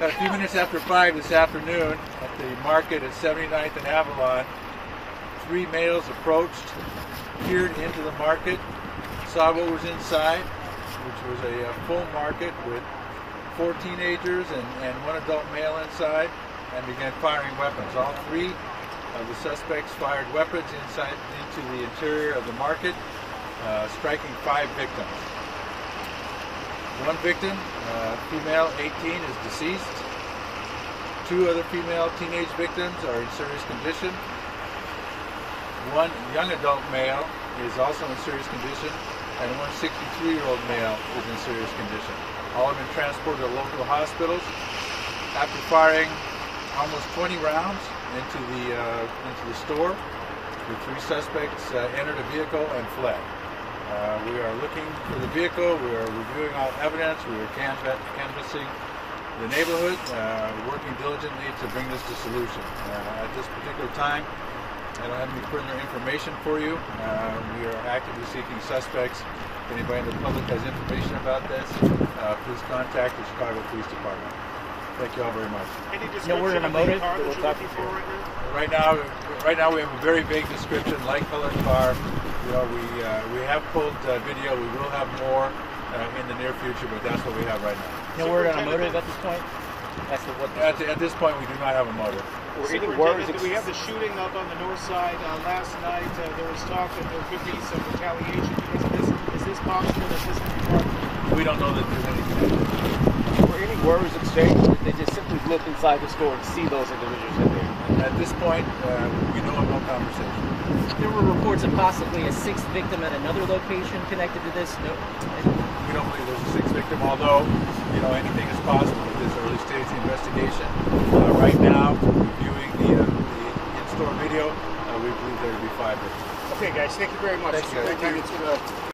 a few minutes after 5 this afternoon at the market at 79th and Avalon, three males approached, peered into the market, saw what was inside, which was a, uh, full market with four teenagers and, and one adult male inside, and began firing weapons. All three of the suspects fired weapons inside into the interior of the market, uh, striking five victims. One victim, uh, female 18, is deceased. Two other female teenage victims are in serious condition. One young adult male is also in serious condition, and one 63-year-old male is in serious condition. All have been transported to local hospitals. After firing almost 20 rounds into the uh, into the store, the three suspects uh, entered a vehicle and fled. Uh, we are looking for the vehicle. We are reviewing all evidence. We are canva- canvassing the neighborhood, uh, working diligently to bring this to solution. Uh, at this particular time, I don't have any further information for you. Uh, we are actively seeking suspects. If anybody in the public has information about this, uh, please contact the Chicago Police Department. Thank you all very much. Any No word description on of a motive that that we're you're talking for right now? Right now, right now we have a very vague description, light colored car. You know, we uh, we have pulled uh, video. We will have more uh, in the near future, but that's what we have right now. No word on a motive at this point? That's the, what At, at this point, we do not have a motive. Were any Superintendent, words do we have the shooting up on the north side uh, last night? Uh, there was talk that there could be some retaliation because of this. Is this possible that this could be part? We don't know that there's anything. Were any words exchanged? Did they just simply look inside the store and see those individuals in there? At this point, uh, we know of no conversation. There were reports of possibly a sixth victim at another location connected to this. No, We don't believe there's a sixth victim, although you know anything is possible at this early stage of the investigation. Uh, right now, reviewing the, uh, the in-store video, uh, we believe there to be five victims. Okay, guys, thank you very much. Thank you. Superintendent's gonna